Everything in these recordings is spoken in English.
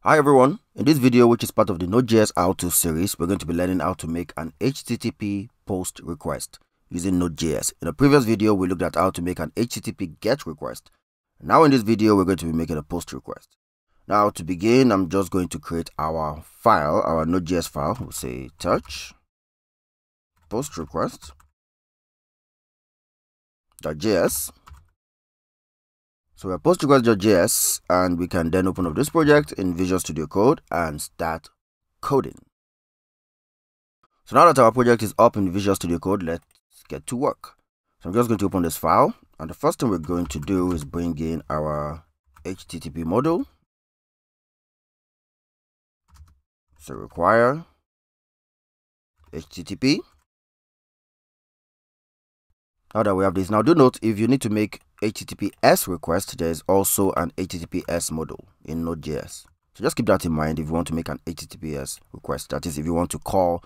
Hi everyone, in this video which is part of the Node.js how-to series, we're going to be learning how to make an HTTP post request using Node.js. In a previous video, we looked at how to make an HTTP GET request. Now in this video, we're going to be making a post request. Now to begin, I'm just going to create our file, our Node.js file. We'll say touch post request .js so we're postgres.js and we can then open up this project in Visual Studio Code and start coding. So now that our project is up in Visual Studio Code, let's get to work. So I'm just going to open this file and the first thing we're going to do is bring in our HTTP module. So require HTTP now that we have this, now do note if you need to make HTTPS request, there is also an HTTPS module in Node.js. So just keep that in mind if you want to make an HTTPS request. That is, if you want to call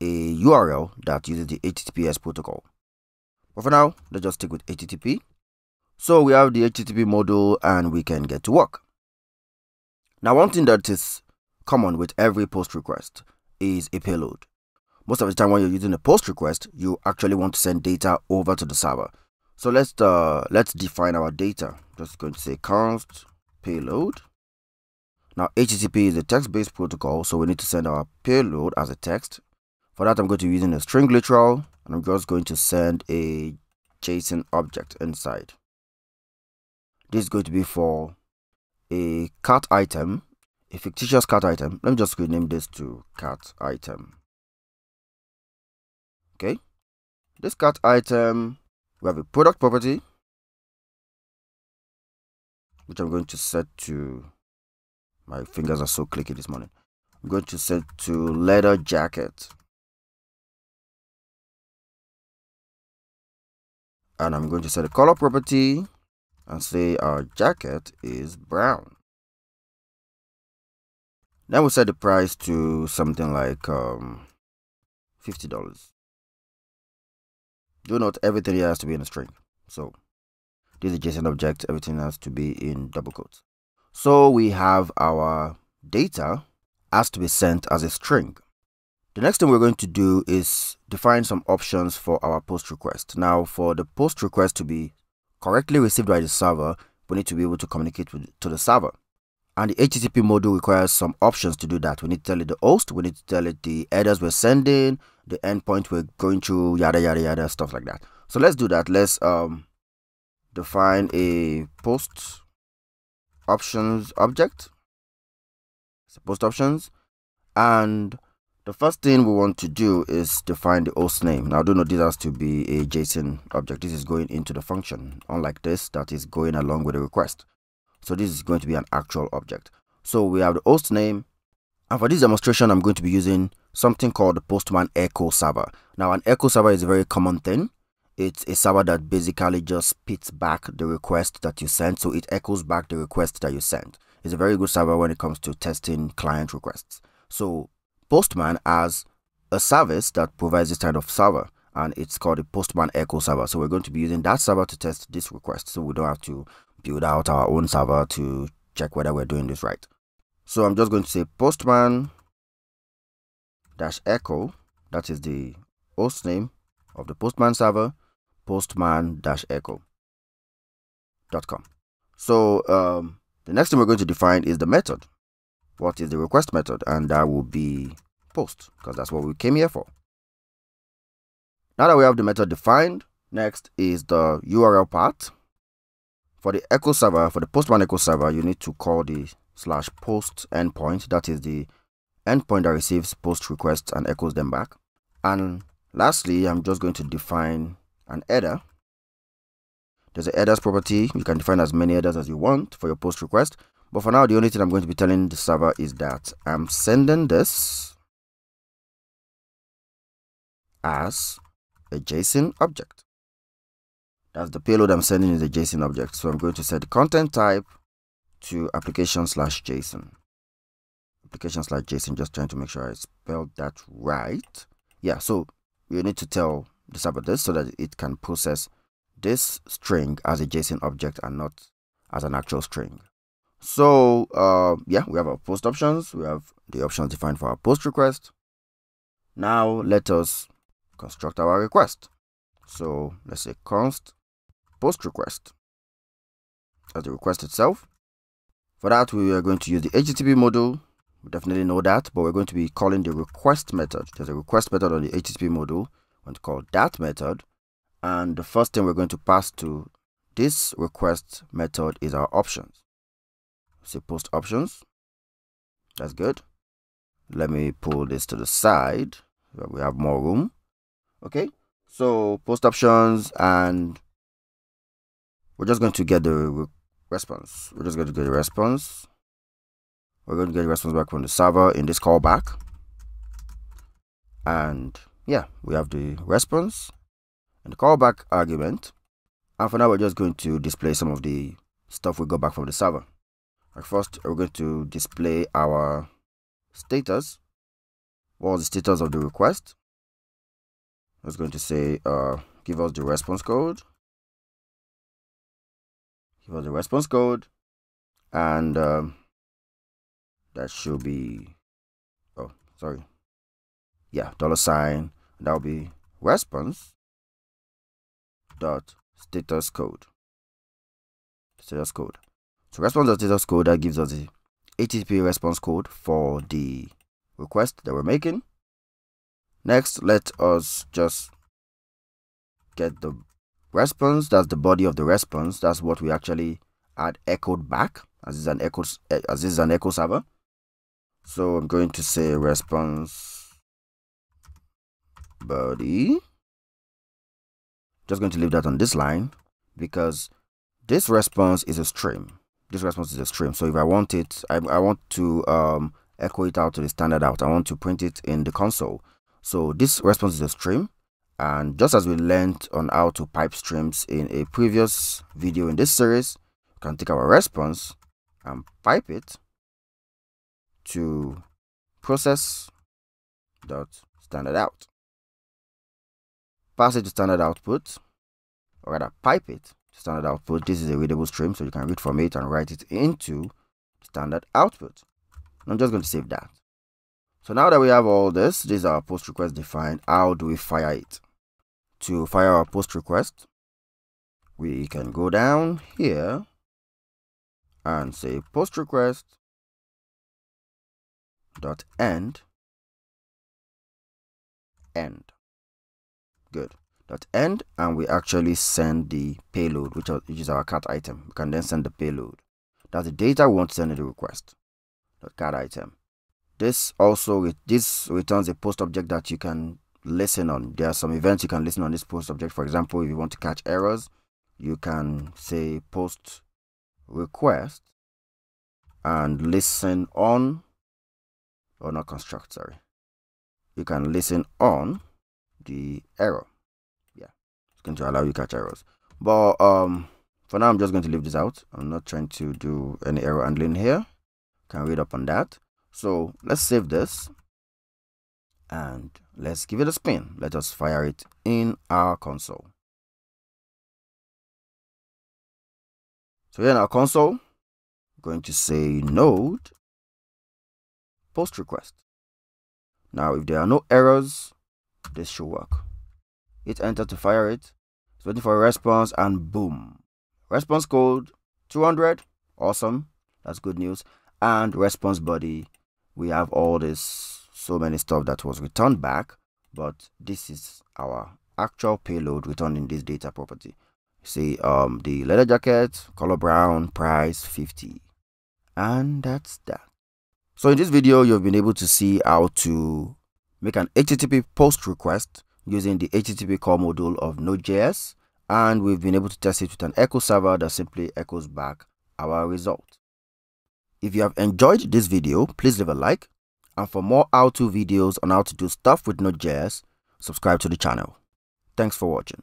a URL that uses the HTTPS protocol. But for now, let's just stick with HTTP. So we have the HTTP module and we can get to work. Now, one thing that is common with every post request is a payload most of the time when you're using a post request, you actually want to send data over to the server. So let's uh, let's define our data. Just going to say const payload. Now HTTP is a text-based protocol, so we need to send our payload as a text. For that, I'm going to be using a string literal, and I'm just going to send a JSON object inside. This is going to be for a cart item, a fictitious cart item. Let me just rename this to cart item. Okay. This cart item, we have a product property, which I'm going to set to, my fingers are so clicky this morning. I'm going to set to leather jacket. And I'm going to set a color property and say our jacket is brown. Then we set the price to something like um, $50 do not everything has to be in a string. So this is json object everything has to be in double quotes. So we have our data has to be sent as a string. The next thing we're going to do is define some options for our post request. Now for the post request to be correctly received by the server we need to be able to communicate with to the server and the HTTP module requires some options to do that. We need to tell it the host, we need to tell it the headers we're sending, the endpoint we're going through, yada yada yada, stuff like that. So let's do that. Let's um define a post options object. So post options. And the first thing we want to do is define the host name. Now do note this has to be a JSON object. This is going into the function, unlike this that is going along with the request. So this is going to be an actual object. So we have the host name. And for this demonstration, I'm going to be using something called the Postman Echo server. Now, an Echo server is a very common thing. It's a server that basically just spits back the request that you sent. So it echoes back the request that you sent. It's a very good server when it comes to testing client requests. So Postman has a service that provides this kind of server and it's called the Postman Echo server. So we're going to be using that server to test this request. So we don't have to build out our own server to check whether we're doing this right. So I'm just going to say postman dash echo, that is the host name of the postman server, postman dash echo dot com. So um, the next thing we're going to define is the method. What is the request method? And that will be post because that's what we came here for. Now that we have the method defined, next is the URL part for the echo server, for the Postman echo server, you need to call the slash post endpoint. That is the endpoint that receives post requests and echoes them back. And lastly, I'm just going to define an header. There's a headers property. You can define as many headers as you want for your post request. But for now, the only thing I'm going to be telling the server is that I'm sending this as a JSON object. That's the payload I'm sending is a JSON object. So I'm going to set the content type to application slash JSON. Application slash JSON, just trying to make sure I spelled that right. Yeah, so you need to tell the server this so that it can process this string as a JSON object and not as an actual string. So uh, yeah, we have our post options. We have the options defined for our post request. Now let us construct our request. So let's say const post request as the request itself. For that, we are going to use the HTTP module. We definitely know that, but we're going to be calling the request method. There's a request method on the HTTP module. We're going to call that method. And the first thing we're going to pass to this request method is our options. Say post options. That's good. Let me pull this to the side. We have more room. Okay. So post options and we're just going to get the re response. We're just going to get the response. We're going to get the response back from the server in this callback. And yeah, we have the response and the callback argument. And for now, we're just going to display some of the stuff we got back from the server. Like first, we're going to display our status. What was the status of the request? I was going to say, uh, give us the response code. Give us the response code. And um, that should be, oh, sorry. Yeah, dollar sign. That will be response dot status code. Status code. So response dot status code that gives us the HTTP response code for the request that we're making. Next, let us just get the response. That's the body of the response. That's what we actually add echoed back as is an echo as is an echo server. So I'm going to say response body. Just going to leave that on this line because this response is a stream. This response is a stream. So if I want it, I, I want to um, echo it out to the standard out. I want to print it in the console. So this response is a stream. And just as we learned on how to pipe streams in a previous video in this series, we can take our response and pipe it to process dot standard out. Pass it to standard output, or rather pipe it to standard output. This is a readable stream, so you can read from it and write it into standard output. I'm just going to save that. So now that we have all this, this is our post request defined. How do we fire it? To fire our post request, we can go down here and say post request dot end end. Good. Dot end and we actually send the payload which, is our cat item. We can then send the payload. That's the data we want to send in the request. Dot cat item this also this returns a post object that you can listen on. There are some events you can listen on this post object. For example, if you want to catch errors, you can say post request and listen on or not construct sorry. You can listen on the error. Yeah it's going to allow you catch errors. But um for now i'm just going to leave this out. I'm not trying to do any error handling here. Can read up on that so let's save this and let's give it a spin. Let us fire it in our console. So here in our console, I'm going to say node post request. Now, if there are no errors, this should work. Hit enter to fire it. It's waiting for a response and boom. Response code 200. Awesome. That's good news. And response body we have all this so many stuff that was returned back but this is our actual payload returned in this data property. See um the leather jacket color brown price 50 and that's that. So in this video you've been able to see how to make an http post request using the http core module of node.js and we've been able to test it with an echo server that simply echoes back our result if you have enjoyed this video, please leave a like. And for more how-to videos on how to do stuff with Node.js, subscribe to the channel. Thanks for watching.